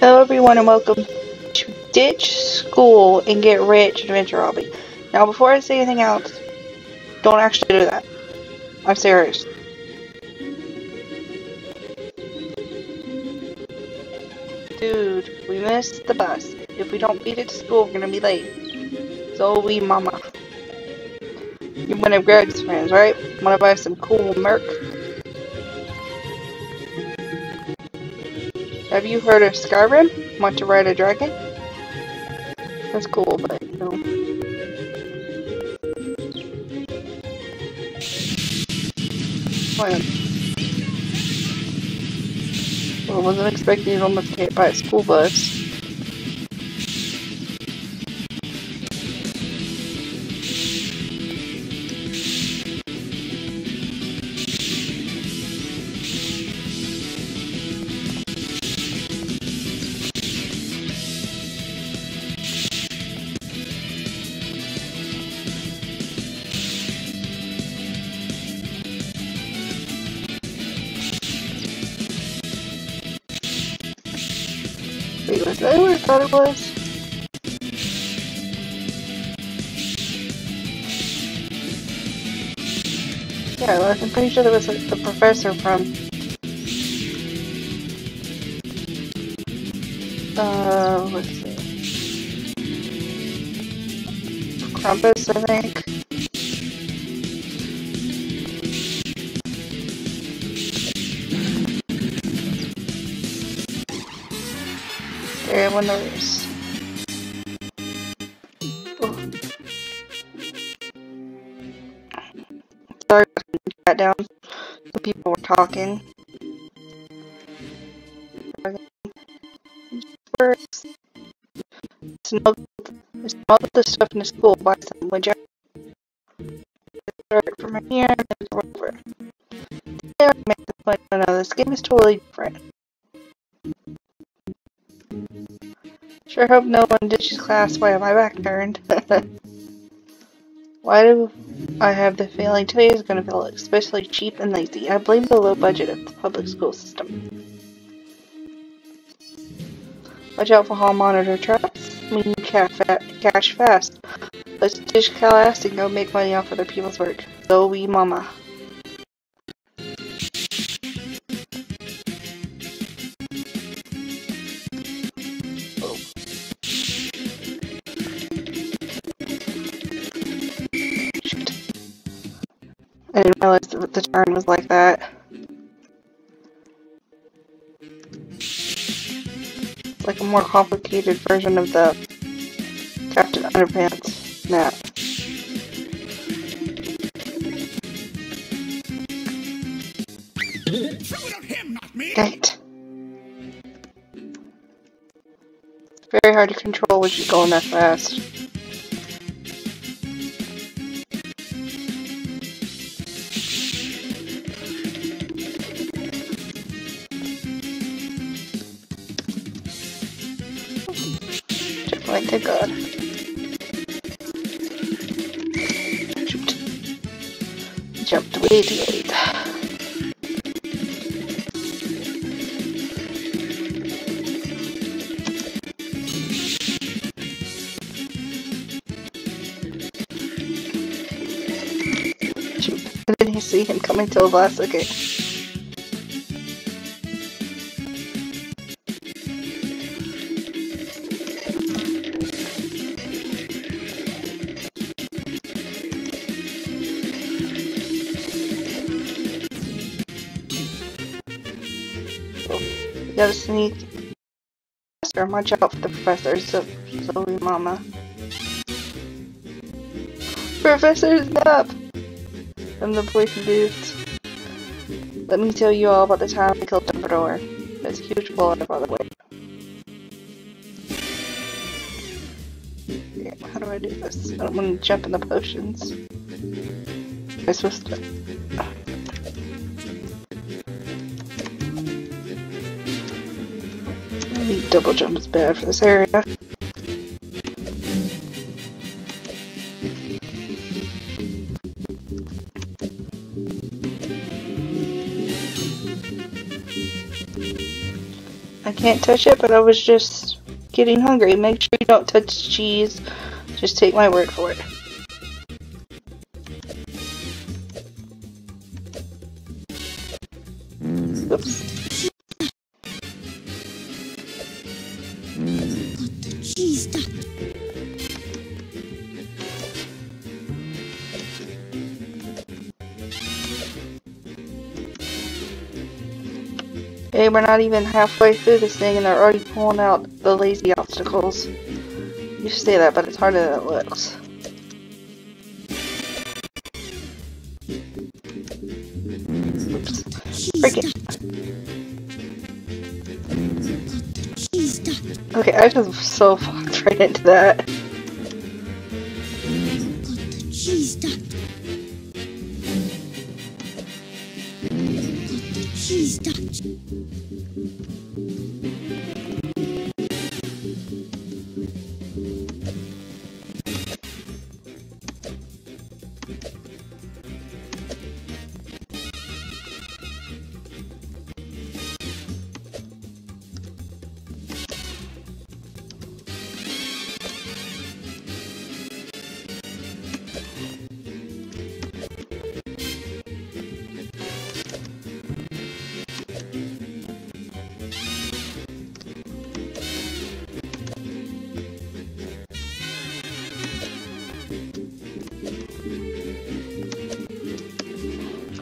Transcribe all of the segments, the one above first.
Hello everyone and welcome to Ditch School and Get Rich Adventure Obby. Now before I say anything else, don't actually do that. I'm serious. Dude, we missed the bus. If we don't beat it to school, we're gonna be late. So we mama. You're one of Greg's friends, right? Wanna buy some cool merc? Have you heard of Skyrim? Want to ride a dragon? That's cool, but you know. Well, I wasn't expecting you to almost get hit by a school bus. Thought it was? Yeah, I'm pretty sure that was like, the professor from. The. Oh. Sorry, I down. The people were talking. Works. Smuggled, smuggled the stuff in the school by some would Start from here and over. There, make the point. No, this game is totally different. Sure hope no one ditches class Why while my back turned. Why do I have the feeling today is going to feel especially cheap and lazy? I blame the low budget of the public school system. Watch out for hall monitor traps. We need cash fast. Let's ditch class and go make money off other people's work. So we mama. I didn't realize the turn was like that. Like a more complicated version of the Captain Underpants map. It's very hard to control when you're going that fast. 88. Didn't you see him coming to a? Okay. Gotta sneak faster. Watch out for the professor. So, Zoe Mama. Professor Snape! I'm the from Boots. Let me tell you all about the time I killed Dumbledore. That's a huge blow by the way. Yeah, how do I do this? I don't want to jump in the potions. Am I supposed to? Double jump is bad for this area. I can't touch it, but I was just getting hungry. Make sure you don't touch cheese. Just take my word for it. Oops. We're not even halfway through this thing and they're already pulling out the lazy obstacles. You say that, but it's harder than it looks. Oops. Break it. Okay, I just so fucked right into that.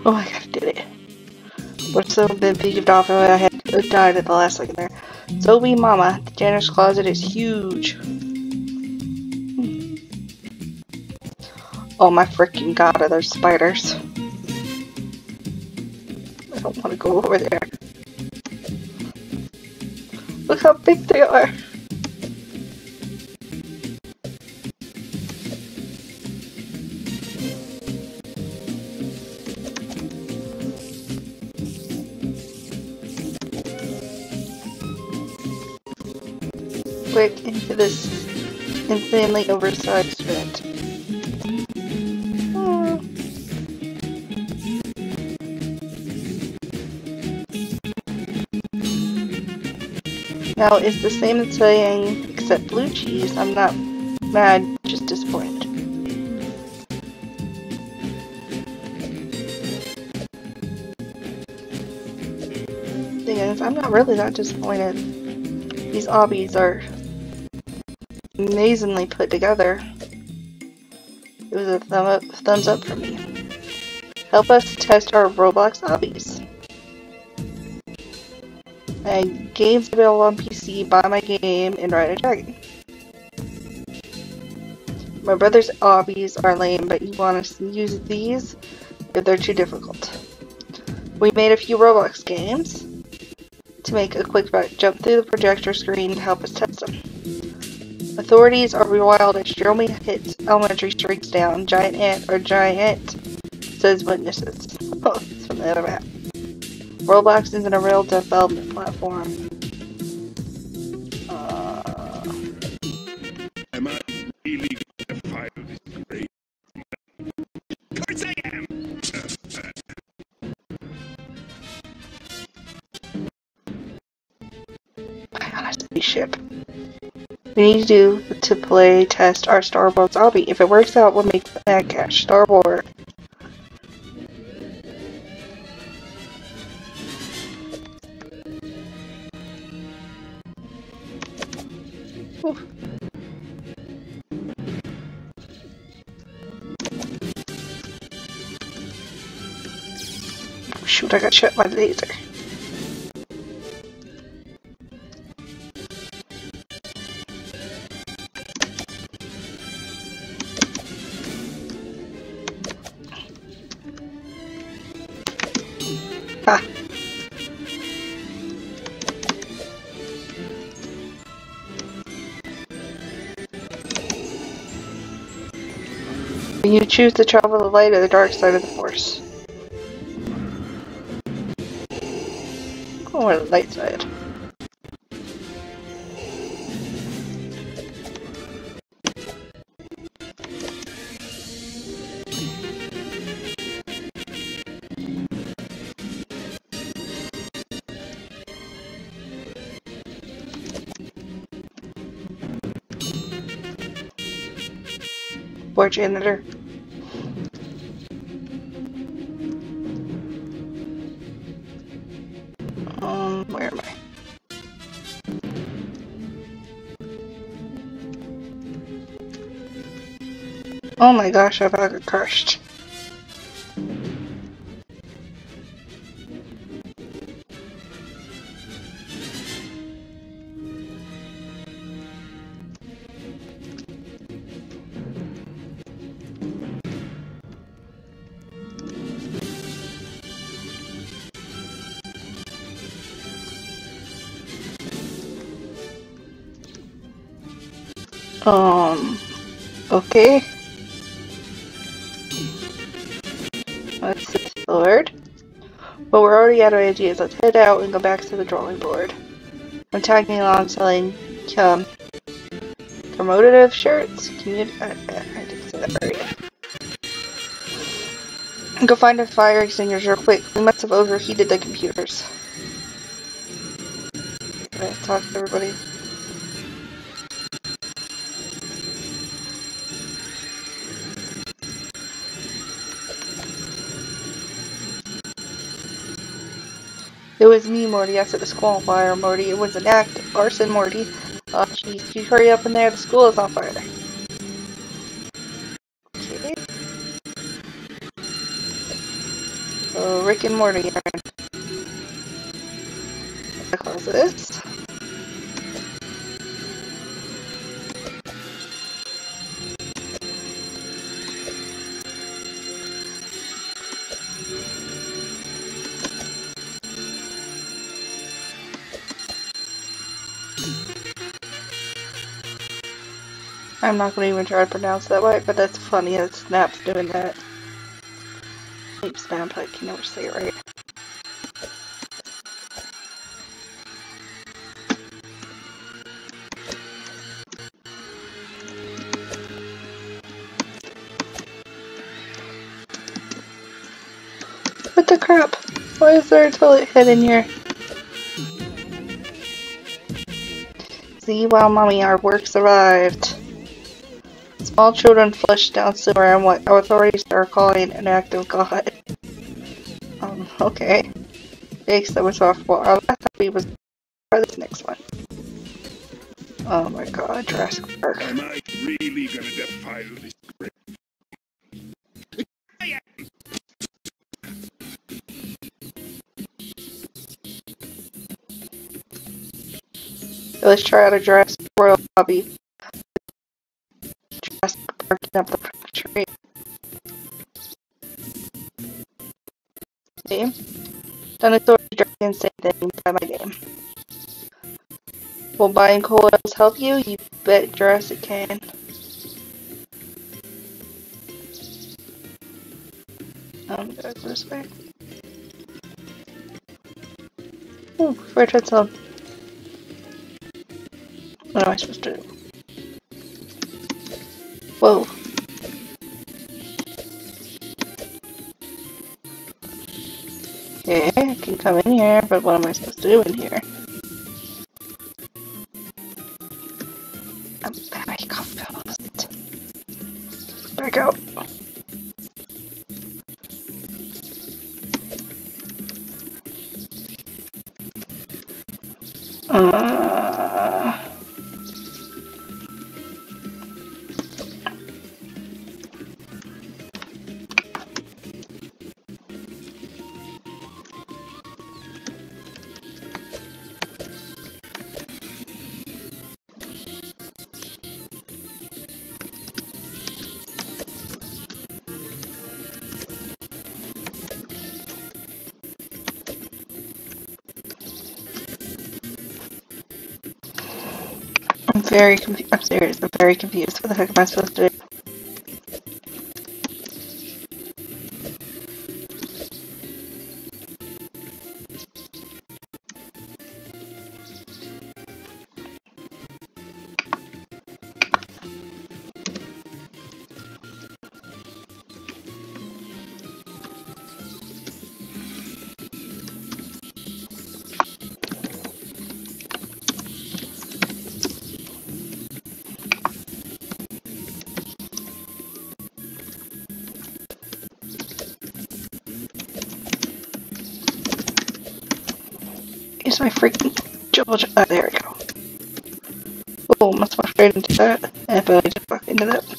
Oh my god, I did it. We're so been peeved off I had died at the last second there. Zoe Mama, the janitor's closet is huge. Hmm. Oh my freaking god, are there spiders? I don't want to go over there. Look how big they are. Quick into this insanely oversized. Oh. Now, it's the same as saying, except blue cheese. I'm not mad, just disappointed. Thing is, I'm not really that disappointed. These obbies are amazingly put together. It was a thumb up, thumbs up for me. Help us test our Roblox obbies. And games available on PC, buy my game, and ride a dragon. My brother's obbies are lame, but you want to use these if they're too difficult. We made a few Roblox games to make a quick jump through the projector screen to help us test them. Authorities are wild as Jeremy hits elementary streaks down. Giant ant or giant, says witnesses. It's from the other map. Roblox isn't a real development platform. We need to do to play test our Star Wars obby. If it works out, we'll make that cash. Star Wars. Shoot, I got shot by the laser. You choose to travel the light or the dark side of the force. Or the light side. Board janitor. Oh my gosh, I got crushed. Um, okay. Of ideas. Let's head out and go back to the drawing board. I'm tagging along selling um, promotive shirts. I, didn't say that. Go find a fire extinguisher quick. We must have overheated the computers. Talk to everybody? It was me, Morty. I said disqualifier, Morty. It was an act. Arson, Morty. Oh, jeez. You hurry up in there. The school is on fire. Okay. So, Rick and Morty. I close this. I'm not gonna even try to pronounce that right, but that's funny that Snape's doing that. Sleep Snap, I can never say it right. What the crap? Why is there a toilet head in here? See, wow, mommy, our work's arrived. Small children flushed down sewer and what authorities are calling an act of God. Um, okay. Thanks, that was awful. Our last copy was try this next one. Oh my god, Jurassic Park. Am I really gonna defile this grave? Let's try out a Jurassic World obby. Jurassic Park up the tree. Game. Dinosaurs, dragons, same thing. Buy my game. Will buying coils help you? You bet Jurassic can. Um, go this way. Ooh, head zone. What am I supposed to do? Whoa. Okay, I can come in here, but what am I supposed to do in here? Very confused. I'm serious. I'm very confused. What the heck am I supposed to do? My freaking jump. Oh, there we go. Oh, must walk straight into that. But I just walk into that.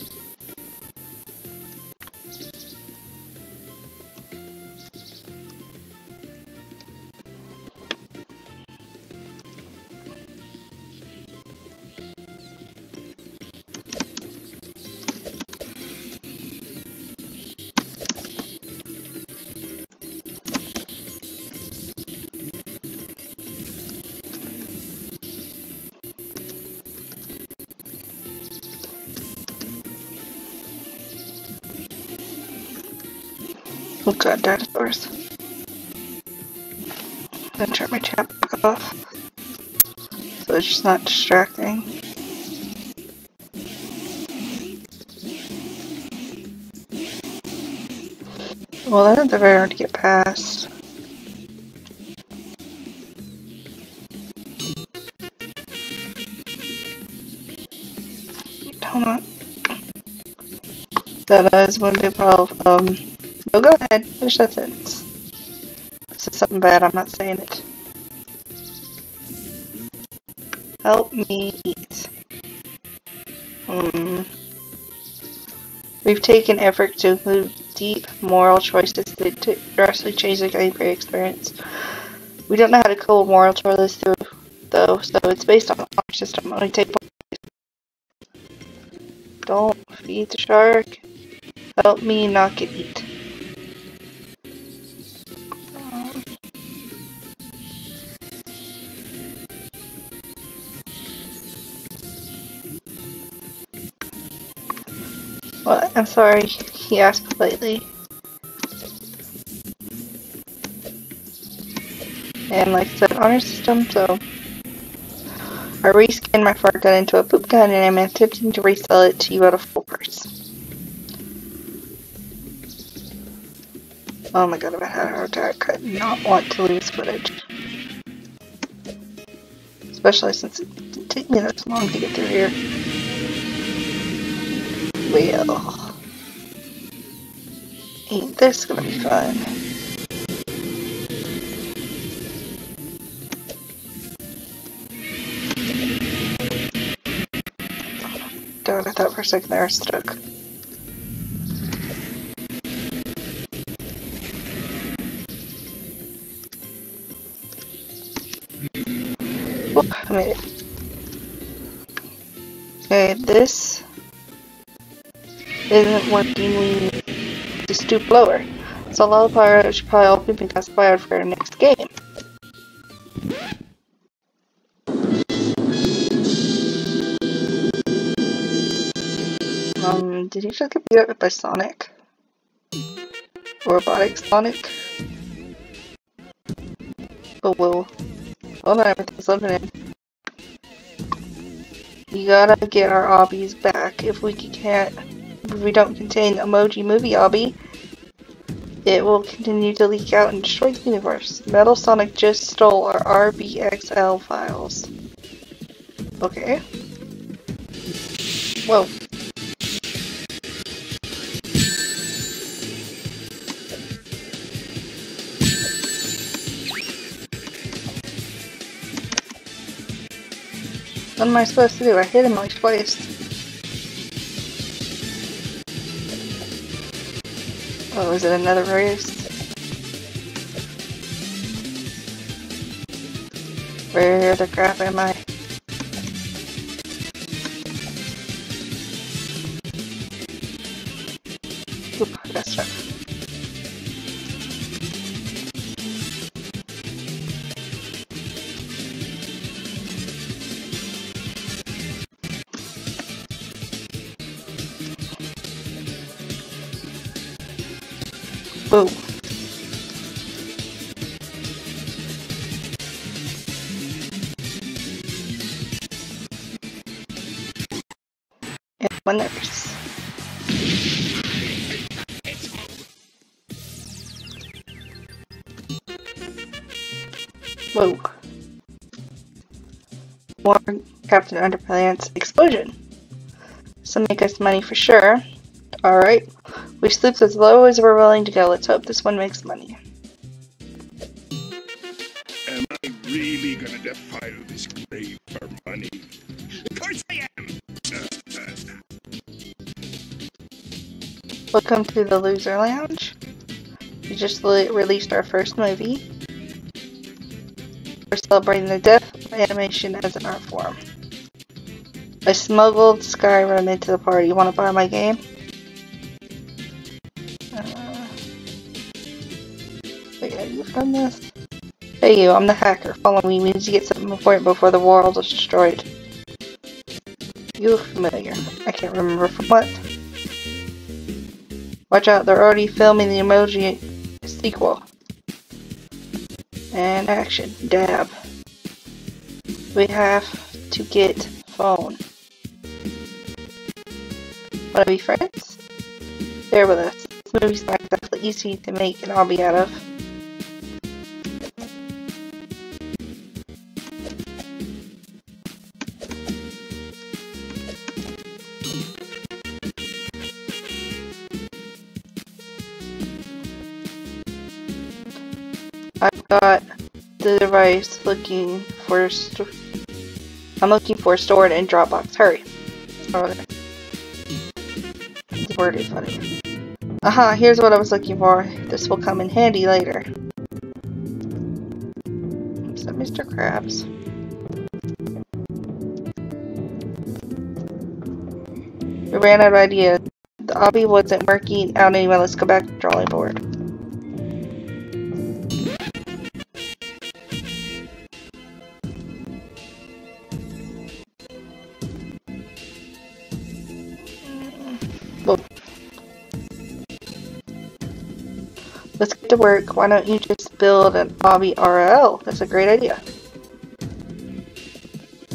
Oh god, dinosaurs. Then turn my chat back off. So it's just not distracting. Well, that's very hard to get past. Hold on. That is one big problem. Um, go ahead. Finish that sentence. This is something bad. I'm not saying it. Help me eat. Hmm. We've taken effort to include deep moral choices that to drastically change the gameplay experience. We don't know how to code moral choices through, though, so it's based on our system. Only take Don't feed the shark. Help me not get eat. What? I'm sorry, he asked politely. And like I said, honor system, so I reskinned my fart gun into a poop gun and I'm attempting to resell it to you at a full price. Oh my god, I had a heart attack, I could not want to lose footage. Especially since it didn't take me this long to get through here. Well, ain't this gonna be fun? God, I thought for a second they were stuck. Oh, I made it. Okay, this isn't working. We need to stoop lower. So Lullaby should probably all be classified for our next game. Um, did he just get beat up by Sonic? Robotic Sonic? Oh well. Hold on, everything's in. We gotta get our obbies back. If we can't, we don't contain Emoji Movie obby, it will continue to leak out and destroy the universe. Metal Sonic just stole our RBXL files. Okay. Whoa. What am I supposed to do? I hit him like twice. Oh, is it another race? Where the crap am I? One. Whoa. More Captain Underpants explosion. So make us money for sure. Alright. We slipped as low as we're willing to go. Let's hope this one makes money. Welcome to the Loser Lounge. We just released our first movie. We're celebrating the death of animation as an art form. I smuggled Skyrim into the party. You want to buy my game? Uh, wait, have you done this? Hey you, I'm the hacker. Follow me. We need to get something important before the world is destroyed. You look familiar. I can't remember from what. Watch out, they're already filming the emoji sequel. And action. Dab. We have to get phone. Wanna be friends? Bear with us. This movie's not exactly easy to make an obby out of. Got the device looking for I'm looking for stored in Dropbox. Hurry. Oh. The word is funny. Aha, here's what I was looking for. This will come in handy later. Is that Mr. Krabs? We ran out of ideas. The obby wasn't working out anyway. Let's go back to the drawing board. To work. Why don't you just build an obby RL? That's a great idea.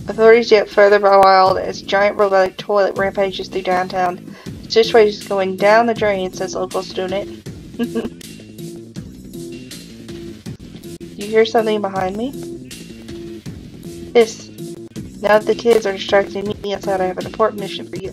Authorities get further wild as giant robotic toilet rampages through downtown. The situation is going down the drain, says local student. you hear something behind me? This. Now that the kids are distracting me inside, I have an important mission for you.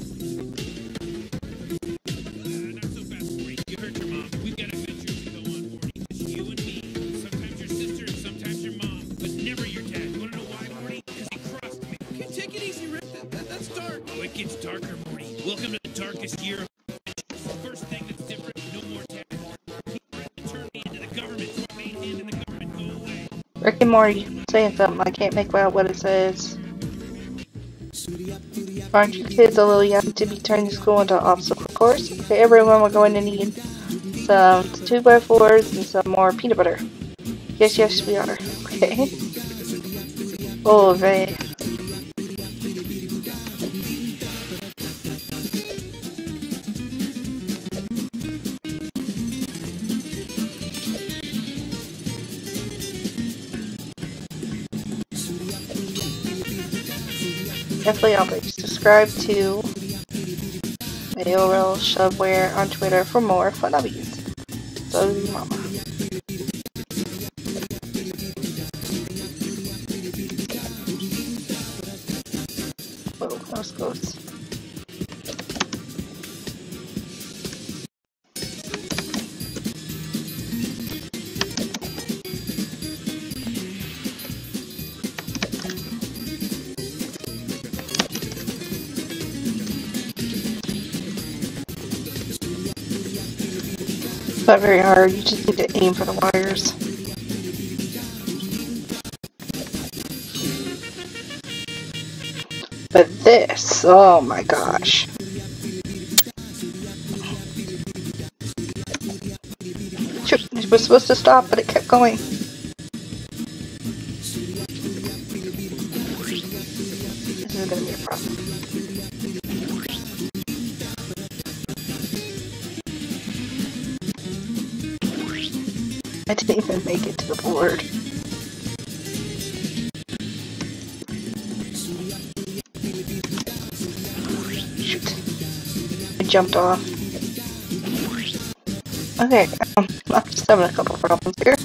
Darkest year First thing that's different, no more. He turn me into the government, so I made hand in the government go away. Rick and Morty saying something. I can't make out what it says. Aren't you kids a little young to be turning school into an obstacle course? Okay, everyone, we're going to need some 2x4s and some more peanut butter. Yes, yes, we are. Okay. Oh, they. Definitely always subscribe to AOL Shoveware on Twitter for more fun updates. So, mama. Not very hard, you just need to aim for the wires. But this, oh my gosh. It was supposed to stop, but it kept going. Shoot. I jumped off. Okay, um, I'm just having a couple problems here.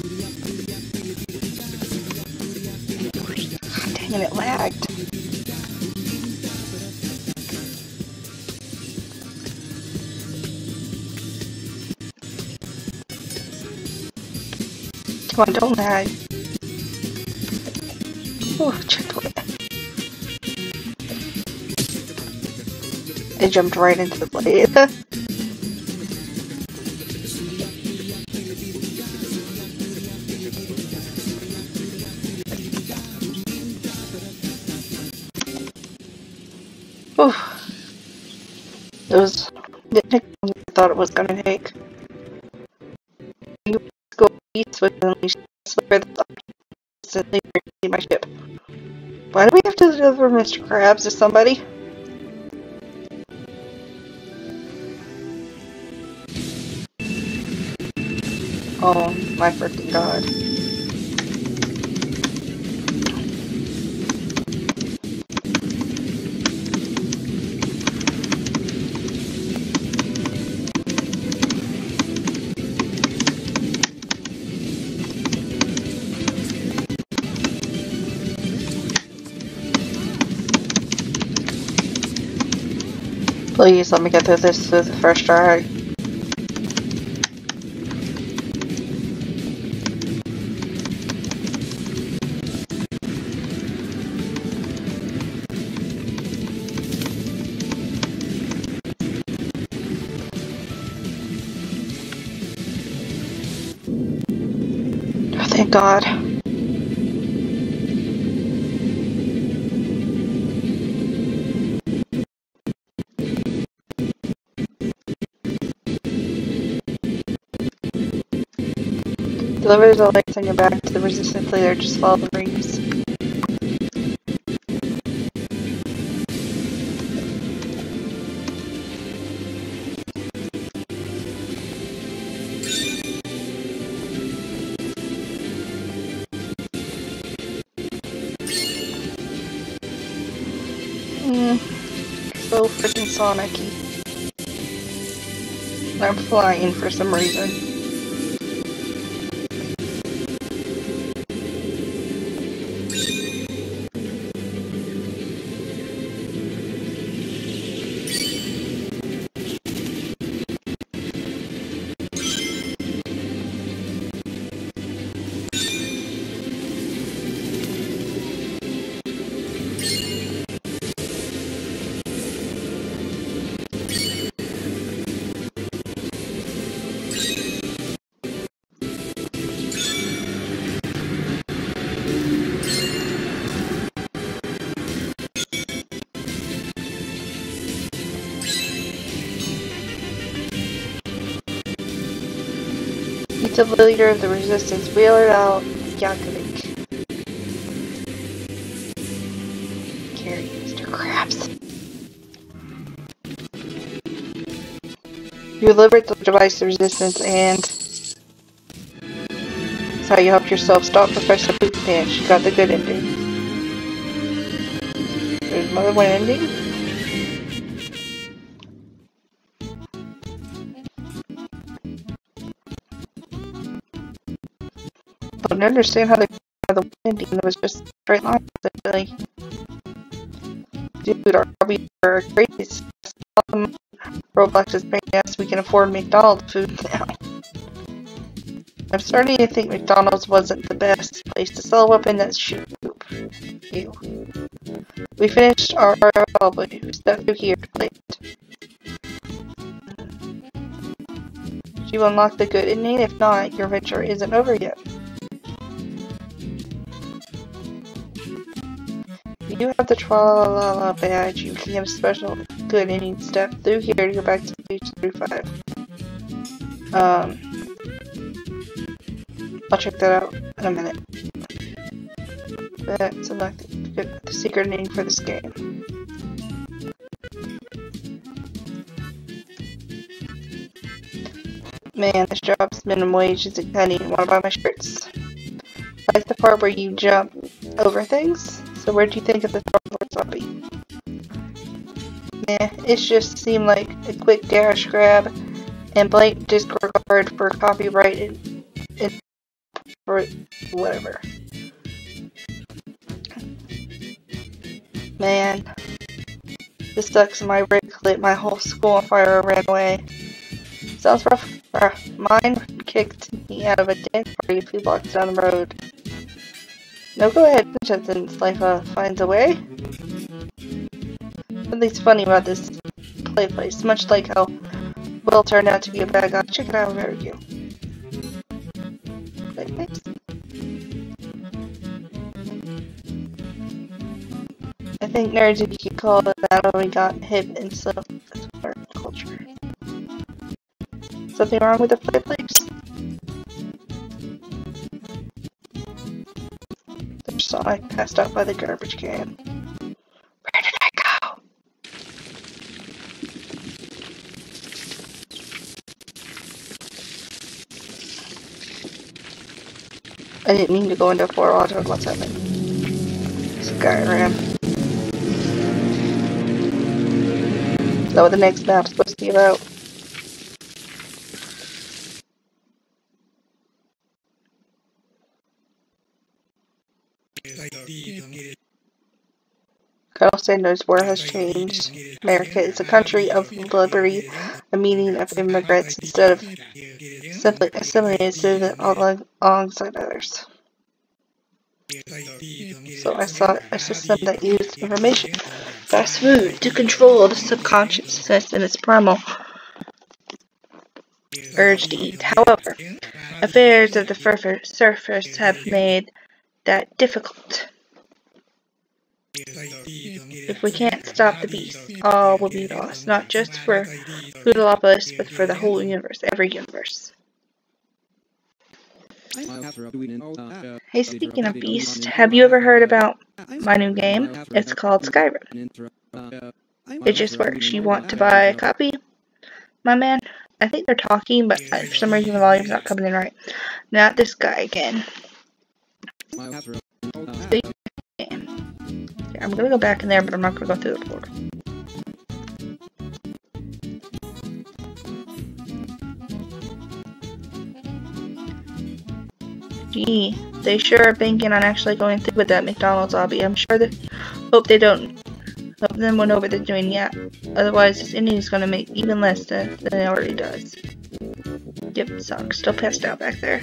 Dang it, it lagged. Come on, don't lag. Oh. They jumped right into the blade. Ooh. It was longer than I thought it was gonna take. Unleash slipper that's instantly my ship. Why do we have to deliver Mr. Krabs to somebody? Oh my freaking god. Please let me get through this through the first try. Oh, thank God. Deliver the lights on your back to the resistance leader, just follow the rings. Mm, so freaking Sonic-y. I'm flying for some reason. Meet the leader of the resistance, Weird Al Yankovic. Carry Mr. Krabs. You delivered the device to resistance and that's how you helped yourself stop Professor Poop Pants. You got the good ending. There's another one ending? Don't understand how they got the ending. It was just straight line. Essentially. Dude, our obby are crazy. Roblox is paying us. We can afford McDonald's food now. I'm starting to think McDonald's wasn't the best place to sell a weapon that's shoot. Ew. We finished our RL, oh, but we stepped through here to play it. Did you unlock the good ending? If not, your adventure isn't over yet. You have the Tralala badge, you can a special good ending step through here to go back to page 35. Um, I'll check that out in a minute. But select the, the secret name for this game. Man, this job's minimum wage is exciting. Wanna buy my shirts? Like the part where you jump over things. So where do you think of the Star zombie? Meh, it just seemed like a quick dash grab and blatant disregard for copyright and, and for whatever. Man, this sucks. My rig lit my whole school on fire ran away. Sounds rough. Uh, mine kicked me out of a dance party a few blocks down the road. No, go ahead. Life uh, finds a way. Something's funny about this play place, much like how Will turned out to be a bad guy. Check it out, cute. Play place. I think nerds if you call it that we got hip and stuff culture. Something wrong with the play place? There's I passed out by the garbage can. Where did I go? I didn't mean to go into four auto. What's happening? Skyrim. Is that what the next map's supposed to be about? Colonel Sanders' war has changed. America is a country of liberty, a meaning of immigrants instead of simply assimilated alongside others. So I sought a system that used information, fast food, to control the subconsciousness and its primal urge to eat. However, affairs of the surface have made that difficult. If we can't stop the beast, all will be lost, not just for Foodalopolis, but for the whole universe, every universe. Hey, speaking of beast, have you ever heard about my new game? It's called Skyrim. It just works. You want to buy a copy? My man, I think they're talking, but for some reason the volume's not coming in right. Not this guy again. I'm gonna go back in there, but I'm not gonna go through the portal. Gee, they sure are banking on actually going through with that McDonald's lobby. I'm sure they hope they don't hope them went over the doing yet. Otherwise, this Indian is gonna make even less than, than it already does. Yep, sucks. Still passed out back there.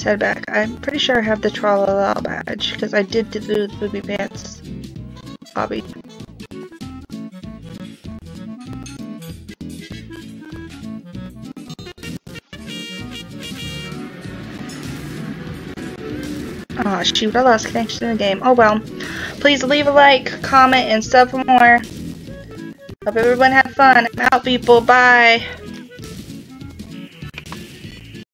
Let's head back. I'm pretty sure I have the Tralala badge, because I did do the Booby Pants obby. Oh shoot, I lost connection to the game. Oh well. Please leave a like, comment, and sub for more. Hope everyone had fun. I'm out, people. Bye.